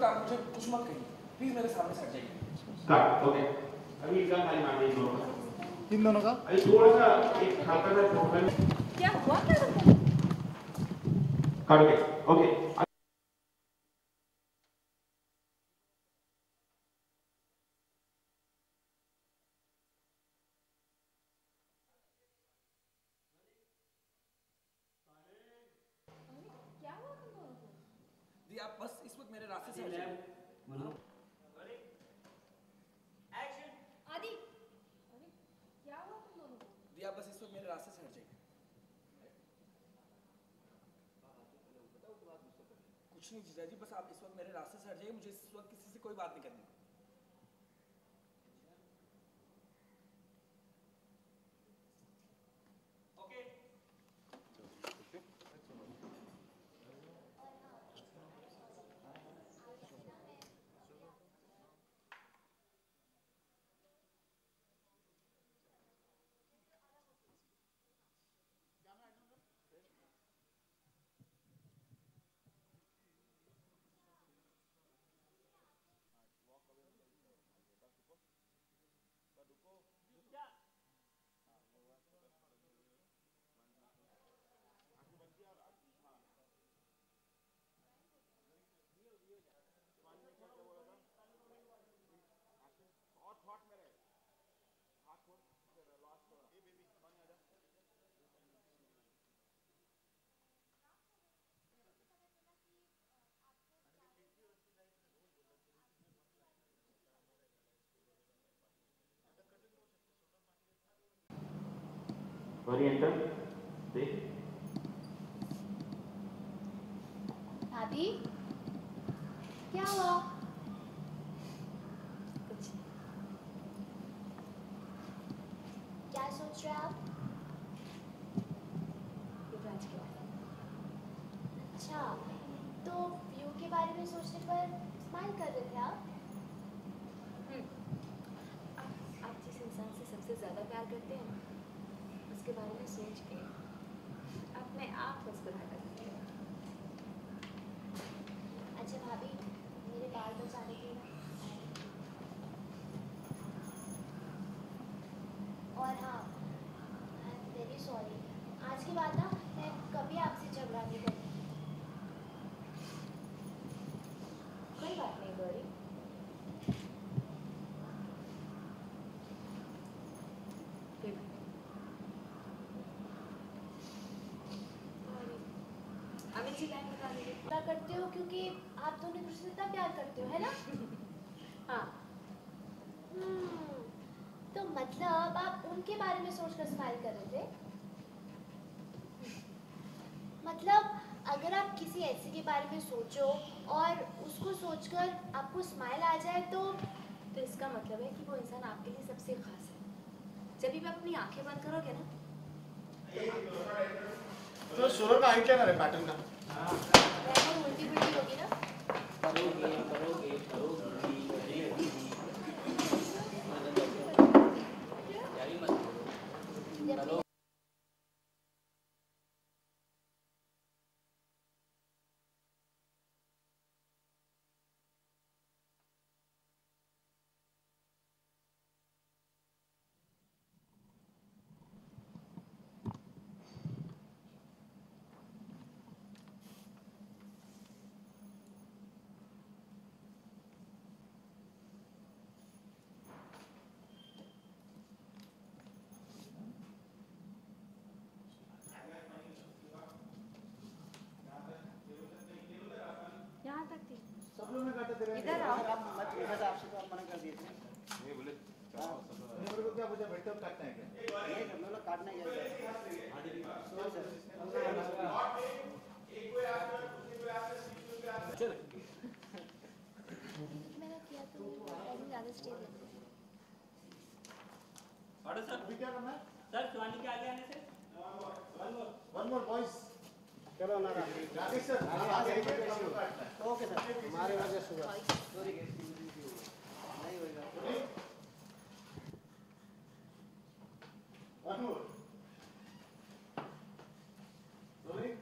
वक्त आप मुझे कुछ मत कहिए। प्लीज़ मेरे सामने से हट जाइए। कट ओके अभी एकदम खाली दोनों का इन दोनों का? अभी थोड़ा सा एक खाता सा प्रॉब्लम क्या हुआ? क्या कट ओके ओके क्या हुआ तुम दोनों को आप बस इस वक्त मेरे रास्ते से हट एक्शन आदि। अरे क्या हुआ तुम दोनों को? दी आप बस इस वक्त मेरे रास्ते से हट जाइए। कुछ नहीं जीजा जी बस आप इस वक्त मेरे रास्ते से हट जाइए मुझे इस वक्त किसी से कोई बात नहीं करनी। ओरिएंटल देख आदि क्या हुआ क्या सोच रहे आप युवराज के बारे में अच्छा तो व्यू के बारे में सोचने पर स्माइल कर रहे थे आप आप आप जिस इंसान से सबसे ज़्यादा प्यार करते हैं उसके बारे में सोच के अपने आप मुस्कुरा लगते हैं। अच्छा भाभी, मेरे बाल बचा ना और हाँ वेरी सॉरी आज की बात ना मैं कभी आपसे झगड़ा नहीं करूँगी कोई बात नहीं गौरी कोई बात नहीं। अमित जी लाइन क्या करते हो क्योंकि आप दोनों एक दूसरे से इतना प्यार करते हो है ना? हाँ। हम्म, तो मतलब आप उनके बारे में सोचकर स्माइल कर रहे थे? मतलब अगर आप किसी ऐसे के बारे में सोचो और उसको सोचकर आपको स्माइल आ जाए तो तो इसका मतलब है कि वो इंसान आपके लिए सबसे खास है। जब भी आप अपनी आँखें बंद करोगे ना। तो सुरो का ऐकलं ना रे पॅटर्न करोगे करोगे करोगे यारी मत जब भी यहाँ तक थी सब लोग ने काटा तेरे इधर आओ। आप मत मैं तो आपसे तो आप मना कर दिए थे ये बोले मेरे को क्या पूछा बेटा काटना है क्या नहीं सर मैं काटना है सर सर मैंने किया तो ज़्यादा स्टेज ऑर्डर सर अभी क्या करना है? सर शिवानी के आगे आने से? वन मोर बॉयज़ चलो ना है ओके सर। हमारे वजह से सॉरी नहीं होगा वन मोर रोलिंग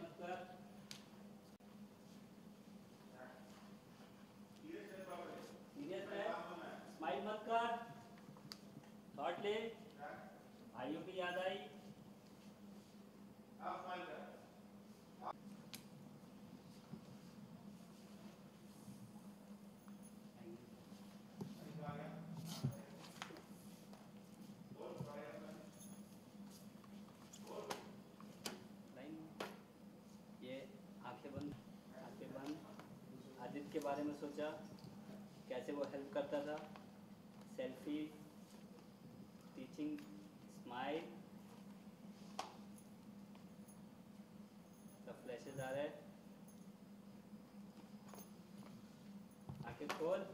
मत कर सीरियस है स्माइल मत कर ले भाइयों की याद आई? बंद आदित्य के बारे में सोचा, कैसे वो हेल्प करता था? सेल्फी टीचिंग स्माइल सब फ्लैशेज आ रहे हैं आँखें खोल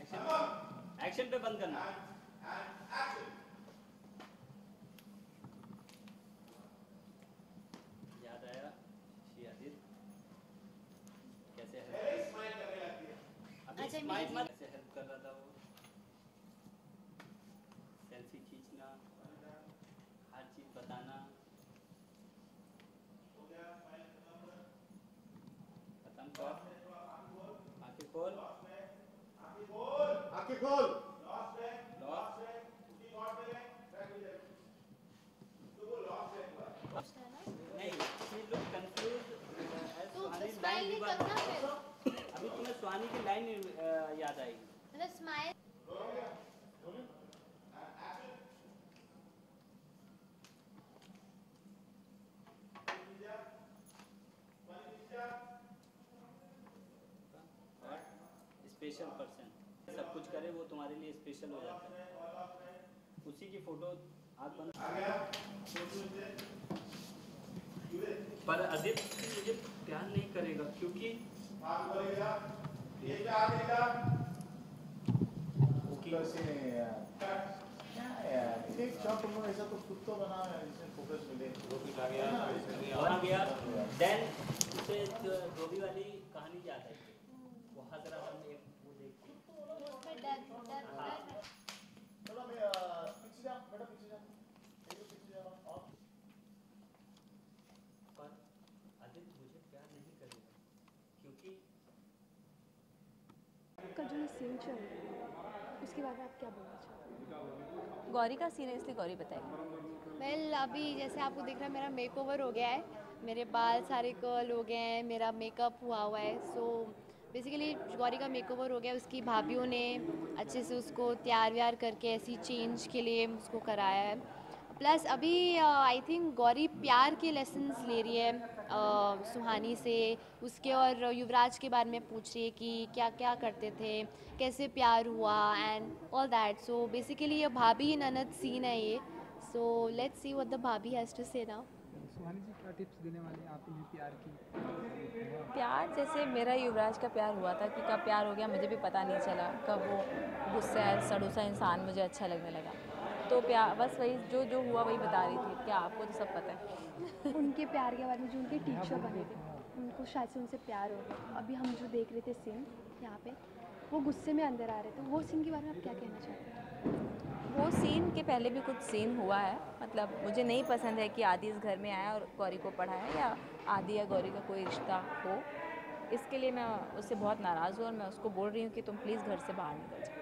एक्शन एक्शन पे बंद करना याद आया श्री आदित्य कैसे help- हेल्प कर रहा था वो सेल्फी खींचना हर चीज़ बताना खत्म कर आँखें खोल आँखें खोल लॉक नहीं she look confused as तो सुहानी स्माइल line नहीं भी बात- करना फिर अभी तुम्हें सुहानी की लाइन याद आई मतलब स्माइल और स्पेशल पर्सन सब कुछ करे वो तुम्हारे लिए स्पेशल हो जाता है। उसी की फ़ोटो आप बन पर आदित्य मुझे प्यार नहीं करेगा क्योंकि ऐसा तो खुद तो जिसमें फोकस मिले वहाँ गया। देन उसे धोबी वाली कहानी याद आई। वो हंस रहा था मैं वो देख के डर डर डर चलो मैं अ, पीछे जा बेटा पीछे जा एक पीछे जा और पर आदित्य मुझे प्यार नहीं करेगा क्योंकि का जो ये सीन चल रहा है उसके बारे में आप क्या बोलना चाहते गौरी का सीन है इसलिए गौरी बताएगी। वेल अभी जैसे आपको दिख रहा है मेरा मेकओवर हो गया है। मेरे बाल सारे कर्ल हो गए हैं मेरा मेकअप हुआ हुआ है। सो बेसिकली गौरी का मेकओवर हो गया उसकी भाभीियों ने अच्छे से उसको तैयार व्यार करके ऐसी चेंज के लिए उसको कराया है। प्लस अभी आई थिंक गौरी प्यार के लेसन्स ले रही है। सुहानी से उसके और युवराज के बारे में पूछ रही है कि क्या क्या करते थे कैसे प्यार हुआ and all that so basically ये भाभी ननद सीन है ये. So let's see what the bhabhi has to say now Suhani ji क्या टिप्स देने वाले हैं आप प्यार की? प्यार जैसे मेरा युवराज का प्यार हुआ था कि कब प्यार हो गया मुझे भी पता नहीं चला. कब वो गुस्सा सड़ूसा इंसान मुझे अच्छा लगने लगा. तो प्यार बस वही जो जो हुआ वही बता रही थी। क्या आपको तो सब पता है। उनके प्यार के बारे में जो उनके टीचर बने थे उनको शायद से उनसे प्यार हो गया। अभी हम जो देख रहे थे सीन यहाँ पे वो गुस्से में अंदर आ रहे थे। वो सीन के बारे में आप क्या कहना चाहते हैं? वो सीन के पहले भी कुछ सीन हुआ है। मतलब मुझे नहीं पसंद है कि आदि इस घर में आया और गौरी को पढ़ाया या आदि या गौरी का कोई रिश्ता हो। इसके लिए मैं उससे बहुत नाराज़ हूँ और मैं उसको बोल रही हूँ कि तुम प्लीज़ घर से बाहर निकल जाओ।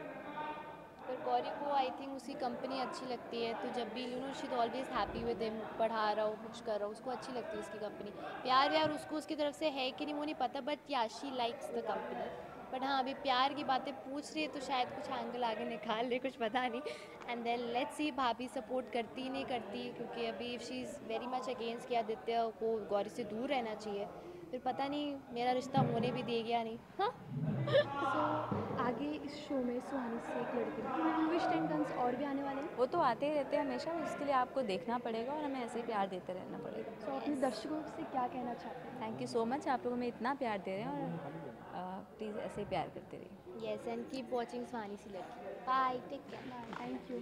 गौरी को आई थिंक उसकी कंपनी अच्छी लगती है। तो जब भी you know she always happy with him पढ़ा रहा हो, कुछ कर रहा हो, उसको अच्छी लगती है उसकी कंपनी प्यार व्यार उसको उसकी तरफ़ से है कि नहीं, वो नहीं पता but yeah she likes the company but हाँ अभी प्यार की बातें पूछ रही है तो शायद कुछ एंगल आगे निकाल ले, कुछ पता नहीं। एंड देन लेट्स सी भाभी सपोर्ट करती ही नहीं करती, क्योंकि अभी she is very much against कि आदित्य को, गौरी से दूर रहना चाहिए। फिर पता नहीं, मेरा रिश्ता होने भी देगी या नहीं। हाँ? सो आगे इस शो में सुहानी से एक लड़की ट्विस्ट एंड टर्न्स और भी आने वाले हैं। वो तो आते ही रहते हैं हमेशा उसके लिए आपको देखना पड़ेगा और हमें ऐसे ही प्यार देते रहना पड़ेगा। सो अपने दर्शकों से क्या कहना चाहते हैं? थैंक यू सो मच आप लोग हमें इतना प्यार दे रहे हैं और प्लीज़ ऐसे ही प्यार करते रहिए। Yes and keep watching Suhani सी लड़की। Bye take care thank you